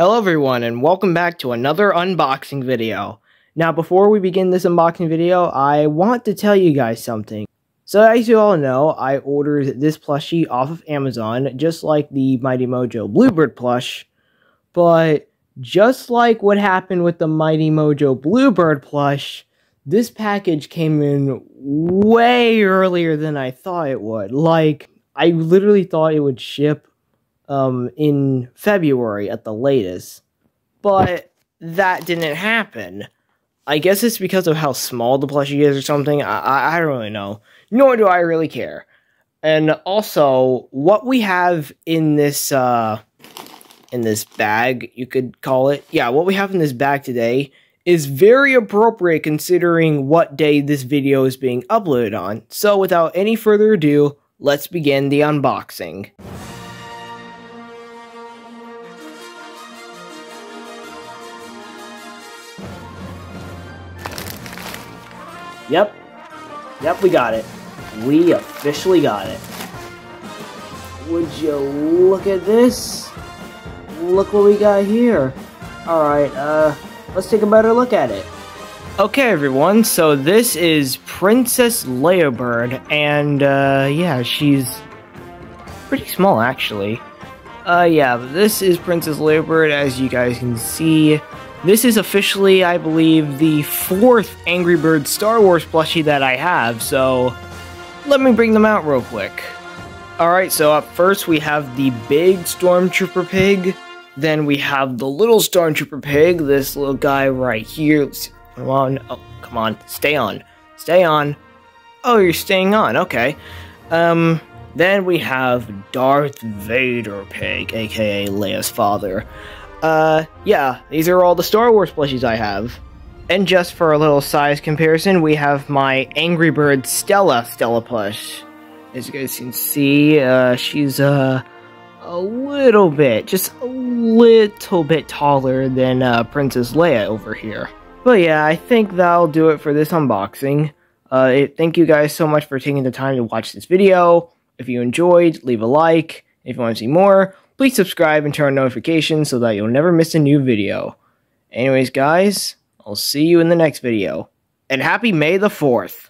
Hello everyone and welcome back to another unboxing video. Now before we begin this unboxing video, I want to tell you guys something. So as you all know, I ordered this plushie off of Amazon, just like the Mighty Mojo Bluebird plush, but just like what happened with the Mighty Mojo Bluebird plush, this package came in way earlier than I thought it would. Like, I literally thought it would ship um, in February at the latest. But that didn't happen. I guess it's because of how small the plushie is or something. I, I, I don't really know. Nor do I really care. And also, what we have in this uh, in this bag, you could call it. Yeah, what we have in this bag today is very appropriate considering what day this video is being uploaded on. So without any further ado, let's begin the unboxing. Yep. Yep, we got it. We officially got it. Would you look at this? Look what we got here. Alright, uh, let's take a better look at it. Okay, everyone, so this is Princess Leia Bird, and, uh, yeah, she's pretty small, actually. Uh, yeah, this is Princess Leia Bird, as you guys can see. This is officially, I believe, the fourth Angry Birds Star Wars plushie that I have, so let me bring them out real quick. Alright, so up first we have the big Stormtrooper pig, then we have the little Stormtrooper pig, this little guy right here. Come on, oh, come on, stay on, stay on. Oh, you're staying on, okay. Um, then we have Darth Vader pig, aka Leia's father. Uh, yeah, these are all the Star Wars plushies I have. And just for a little size comparison, we have my Angry Bird Stella Stella plush. As you guys can see, uh, she's, uh, a little bit, just a little bit taller than, uh, Princess Leia over here. But yeah, I think that'll do it for this unboxing. Uh, it, thank you guys so much for taking the time to watch this video. If you enjoyed, leave a like. If you want to see more, please subscribe and turn on notifications so that you'll never miss a new video. Anyways, guys, I'll see you in the next video. And happy May the 4th!